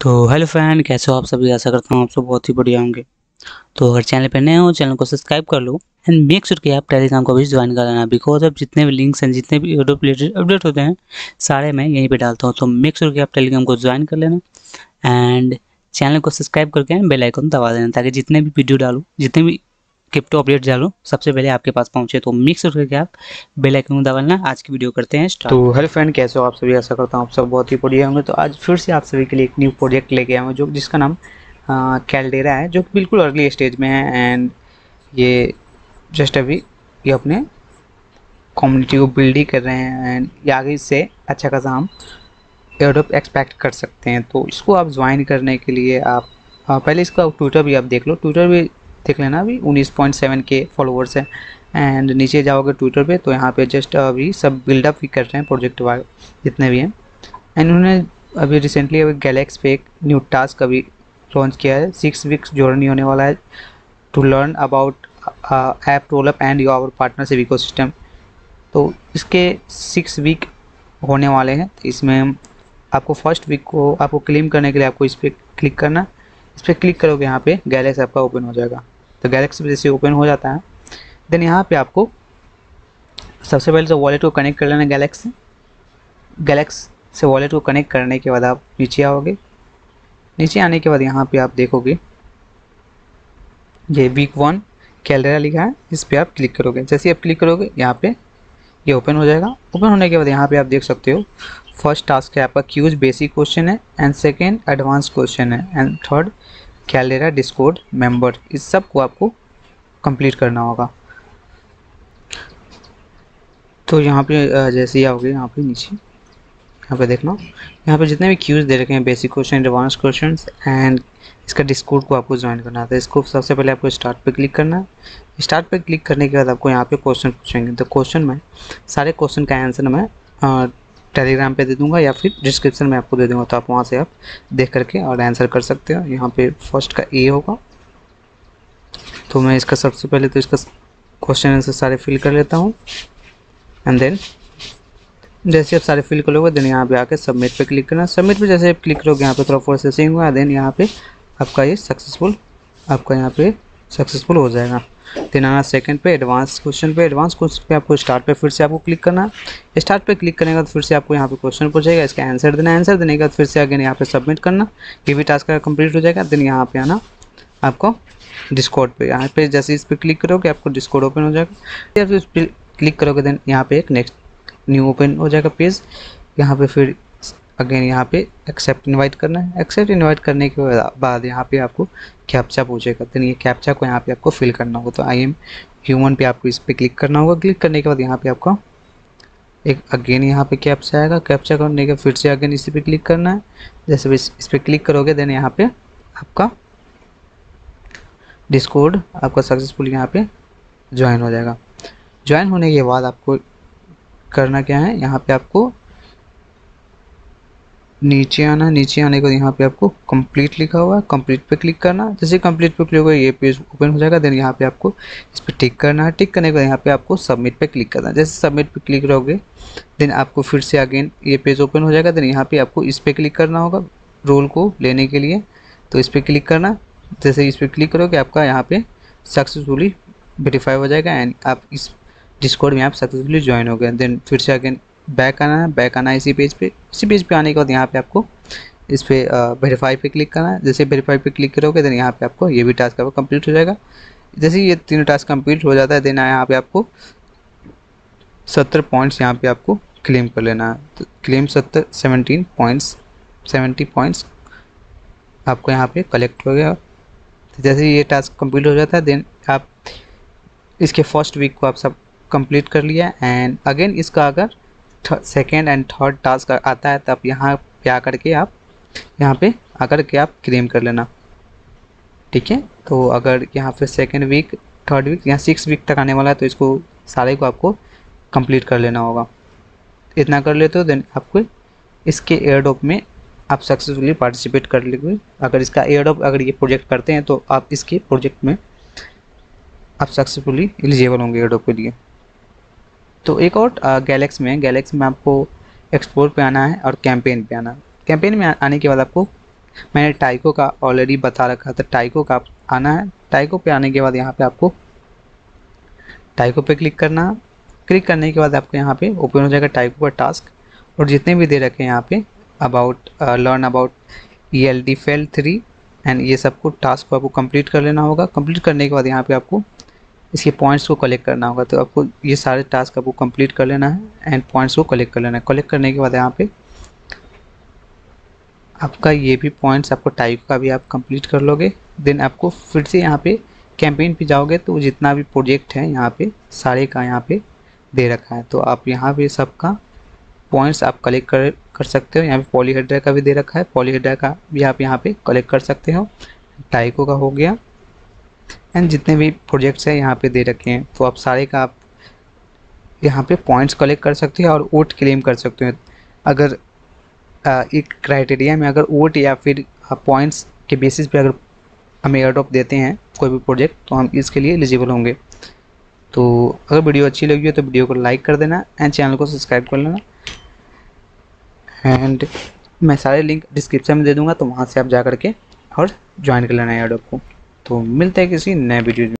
तो hello friend, कैसे हो आप सभी? आशा करता हूँ आप सब बहुत ही बढ़िया होंगे। तो अगर चैनल पर नए हो, चैनल को सब्सक्राइब कर लो एंड मेक श्योर कि आप टेलीग्राम को भी ज्वाइन कर लेना बिकॉज़ अब जितने भी लिंक्स हैं, जितने भी यूट्यूब रिलेटेड अपडेट होते हैं, सारे मैं यहीं पे डालता हूँ। तो मेक श्योर कि आप टेलीग्राम को ज्वाइन कर लेना एंड चैनल को सब्सक्राइब करके बेल आइकन दबा देना ताकि जितने भी वीडियो डालू, जितने भी क्रिप्टो अपडेट डालो सबसे पहले आपके पास पहुँचे तो मिक्स करके आप बेल आइकन दबाना। आज की वीडियो करते हैं स्टार्ट तो हेलो फ्रेंड कैसे हो आप सभी? ऐसा करता हूँ आप सब बहुत ही बढ़िया होंगे। तो आज फिर से आप सभी के लिए एक न्यू प्रोजेक्ट लेके आया हूँ, जो जिसका नाम कैलडेरा है, जो बिल्कुल अर्ली स्टेज में है एंड ये जस्ट अभी ये अपने कम्युनिटी को बिल्ड ही कर रहे हैं एंड ये आगे इससे अच्छा खासा हम एयरडोप एक्सपेक्ट कर सकते हैं। तो इसको आप ज्वाइन करने के लिए आप पहले इसका ट्विटर भी आप देख लो। ट्विटर भी देख लेना अभी, उन्नीस पॉइंट सेवन के फॉलोअर्स हैं। एंड नीचे जाओगे ट्विटर पे तो यहाँ पे जस्ट अभी सब बिल्डअप भी कर रहे हैं प्रोजेक्ट जितने भी हैं। एंड उन्होंने अभी रिसेंटली अभी गैलेक्स पे एक न्यू टास्क अभी लॉन्च किया है। सिक्स वीक्स जर्नी होने वाला है to learn about app rollup and your partnership ecosystem तो इसके सिक्स वीक होने वाले हैं। तो इसमें आपको फ़र्स्ट वीक को, आपको क्लेम करने के लिए आपको इस पर क्लिक करना। इस पर क्लिक करोगे यहाँ पे गैलेक्स ऐप का ओपन हो जाएगा। तो गैलेक्सी में जैसे ओपन हो जाता है। देन यहाँ पे आपको सबसे पहले तो वॉलेट को कनेक्ट कर लेना गैलेक्स से गैलेक्स से वॉलेट को कनेक्ट करने के बाद आप नीचे आओगे। नीचे आने के बाद यहाँ पे आप देखोगे, ये वीक वन कैलरा लिखा है, इस पर आप क्लिक करोगे। जैसे आप क्लिक करोगे, यहाँ पे ये ओपन हो जाएगा। ओपन होने के बाद यहाँ पे आप देख सकते हो फ़र्स्ट टास्क है आपका क्यूज बेसिक क्वेश्चन है एंड सेकेंड एडवांस क्वेश्चन है and third Caldera Discord member इस सबको आपको कंप्लीट करना होगा। तो यहाँ पे जैसे ही आओगे यहाँ पे नीचे, यहाँ पे देखना। यहाँ पे जितने भी क्यूज दे रखे हैं basic question advance question and इसका डिस्कोड को आपको ज्वाइन करना था इसको सबसे पहले आपको स्टार्ट पे क्लिक करना है। स्टार्ट पे क्लिक करने के बाद आपको यहाँ पे क्वेश्चन पूछेंगे। तो क्वेश्चन में, सारे क्वेश्चन का आंसर मैं टेलीग्राम पे दे दूँगा या फिर डिस्क्रिप्शन में आपको दे दूँगा तो आप वहाँ से आप देख करके और आंसर कर सकते हो। यहाँ पे फ़र्स्ट का ए होगा। तो मैं इसका सबसे पहले तो इसका क्वेश्चन आंसर सारे फिल कर लेता हूँ। एंड देन जैसे आप सारे फिल करोगे देन यहाँ पे आके सबमिट पे क्लिक करना। सबमिट पे जैसे आप क्लिक करोगे, यहाँ पे थोड़ा प्रोसेसिंग हुआ देन यहाँ पे आपका ये सक्सेसफुल आपका यहाँ पे सक्सेसफुल हो जाएगा। देन आना सेकंड पे एडवांस क्वेश्चन पे एडवांस क्वेश्चन पे आपको स्टार्ट पे फिर से आपको क्लिक करना स्टार्ट पे क्लिक करने के बाद फिर से आपको यहाँ पे क्वेश्चन पूछेगा, इसका आंसर देना आंसर देने के बाद फिर से अगेन यहाँ पे सबमिट करना। ये भी टास्क कंप्लीट हो जाएगा। देन यहाँ पे आना आपको डिस्कॉर्ड पे। यहाँ पे जैसे इस पर क्लिक करोगे, आपको डिस्कॉर्ड ओपन हो जाएगा। या फिर क्लिक करोगे देन यहाँ पे एक नेक्स्ट न्यू ओपन हो जाएगा पेज यहाँ पे फिर अगेन यहाँ पे एक्सेप्ट इनवाइट करना है। एक्सेप्ट इनवाइट करने के बाद यहाँ पे आपको कैप्चा पूछेगा। तो ये कैप्चा को यहाँ पे आपको फिल करना होगा। तो आई एम ह्यूमन पे आपको इस पर क्लिक करना होगा। क्लिक करने के बाद यहाँ पे आपको एक अगेन यहाँ पे कैप्चा आएगा। कैप्चा करने के फिर से अगेन इसी पे क्लिक करना है। जैसे इस, इस पर क्लिक करोगे देन यहाँ पे आपका डिस्कोड आपका सक्सेसफुल यहाँ पे ज्वाइन हो जाएगा। ज्वाइन होने के बाद आपको करना क्या है? यहाँ पे आपको नीचे आना, नीचे आने को यहाँ पे आपको कंप्लीट लिखा हुआ है। कंप्लीट पे क्लिक करना। जैसे कंप्लीट पे क्लिक होगा, ये पेज ओपन हो जाएगा। देन यहाँ पे आपको इस पर टिक करना है। टिक करने के बाद यहाँ पे आपको सबमिट पे क्लिक करना है। जैसे सबमिट पे क्लिक करोगे देन आपको फिर से अगेन ये पेज ओपन हो जाएगा। देन यहाँ पे आपको इस पर क्लिक करना होगा रोल को लेने के लिए। तो इस पर क्लिक करना। जैसे इस पर क्लिक करोगे, आपका यहाँ पर सक्सेसफुली वेरीफाई हो जाएगा। एंड आप इस डिस्कॉर्ड में आप सक्सेसफुली ज्वाइन हो गए। देन फिर से अगेन बैक आना है बैक आना है इसी पेज पे। इसी पेज पे आने के बाद यहाँ पे आपको इस पर वेरीफाई पे क्लिक करना है। जैसे वेरीफाई पे क्लिक करोगे देन यहाँ पे आपको ये भी टास्क आपको कंप्लीट हो जाएगा। जैसे ये तीनों टास्क कंप्लीट हो जाता है देन यहाँ पे आपको सत्तर पॉइंट्स यहाँ पे आपको क्लेम कर लेना है। तो क्लेम सत्तर सेवनटीन पॉइंट्स सेवेंटी पॉइंट्स आपको यहाँ पे कलेक्ट हो गया। तो जैसे ये टास्क कंप्लीट हो जाता है देन आप इसके फ़र्स्ट वीक को आप सब कंप्लीट कर लिया एंड अगेन इसका अगर सेकेंड एंड थर्ड टास्क आता है, तब यहाँ पे आकर के आप, यहाँ पे आकर के आप क्लेम कर लेना। ठीक है? तो अगर यहाँ पे सेकेंड वीक थर्ड वीक यहाँ सिक्स वीक तक आने वाला है तो इसको सारे को आपको कंप्लीट कर लेना होगा। इतना कर लेते हो देन आपको इसके एयरडॉप में आप सक्सेसफुली पार्टिसिपेट कर लेंगे। अगर इसका एयरडॉप अगर ये प्रोजेक्ट करते हैं तो आप इसके प्रोजेक्ट में आप सक्सेसफुली एलिजिबल होंगे एयरडॉप के लिए। तो एक और गैलेक्स में गैलेक्स में आपको एक्सपोर्ट पे आना है और कैंपेन पे आना है। कैंपेन में आने के बाद आपको मैंने टाइको का ऑलरेडी बता रखा था। टाइको का आना है। टाइको पे आने के बाद यहाँ पे आपको टाइको पे क्लिक करना क्लिक करने के बाद आपको यहाँ पे ओपन हो जाएगा टाइको का टास्क और जितने भी दे रखे हैं यहाँ पे about learn about E L D fail three and ये सबको टास्क को आपको कंप्लीट कर लेना होगा। कंप्लीट करने के बाद यहाँ पे आपको इसके पॉइंट्स को कलेक्ट करना होगा तो आपको ये सारे टास्क आपको कंप्लीट कर लेना है एंड पॉइंट्स को कलेक्ट कर लेना है। कलेक्ट करने के बाद यहाँ पे आपका ये भी पॉइंट्स आपको टाइप का भी आप कंप्लीट कर लोगे। देन आपको फिर से यहाँ पे कैंपेन पे जाओगे तो जितना भी प्रोजेक्ट है यहाँ पे सारे का यहाँ पे दे रखा है। तो आप यहाँ पे सबका पॉइंट्स आप कलेक्ट कर कर सकते हो। यहाँ पे पॉलीहेड्रा का भी दे रखा है। पॉलीहेड्रा का भी आप यहाँ पे कलेक्ट कर सकते हो। टाइको का हो गया। एंड जितने भी प्रोजेक्ट्स हैं यहाँ पे दे रखे हैं तो आप सारे का आप यहाँ पे पॉइंट्स कलेक्ट कर सकते हो और वोट क्लेम कर सकते हो। अगर एक क्राइटेरिया में अगर वोट या फिर पॉइंट्स के बेसिस पे अगर हमें एयरड्रॉप देते हैं, कोई भी प्रोजेक्ट तो हम इसके लिए एलिजिबल होंगे। तो अगर वीडियो अच्छी लगी हो तो वीडियो को लाइक कर देना एंड चैनल को सब्सक्राइब कर लेना। एंड मैं सारे लिंक डिस्क्रिप्शन में दे दूँगा तो वहाँ से आप जा करके और ज्वाइन कर लेना एयरड्रॉप को। तो मिलते हैं किसी नए वीडियो में।